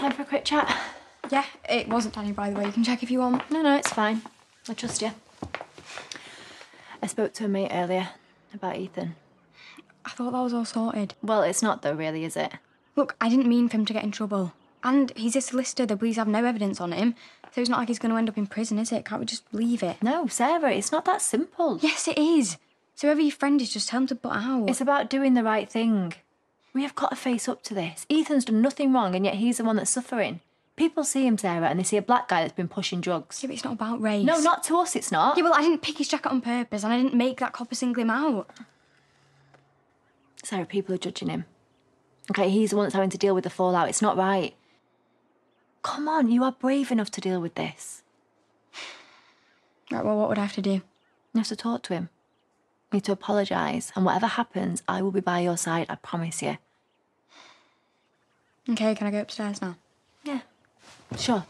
Time for a quick chat. Yeah, it wasn't Danny, by the way. You can check if you want. No, no, it's fine. I trust you. I spoke to a mate earlier about Ethan. I thought that was all sorted. Well, it's not though, really, is it? Look, I didn't mean for him to get in trouble. And he's a solicitor. The police have no evidence on him. So it's not like he's going to end up in prison, is it? Can't we just leave it? No, Sarah, it's not that simple. Yes, it is. So whoever your friend is, just tell him to butt out. It's about doing the right thing. We have got to face up to this. Ethan's done nothing wrong, and yet he's the one that's suffering. People see him, Sarah, and they see a black guy that's been pushing drugs. Yeah, but it's not about race. No, not to us, it's not. Yeah, well, I didn't pick his jacket on purpose, and I didn't make that copper single him out. Sarah, people are judging him. Okay, he's the one that's having to deal with the fallout. It's not right. Come on, you are brave enough to deal with this. Right, well, what would I have to do? You have to talk to him. Need to apologise, and whatever happens, I will be by your side, I promise you. Okay, can I go upstairs now? Yeah. Sure.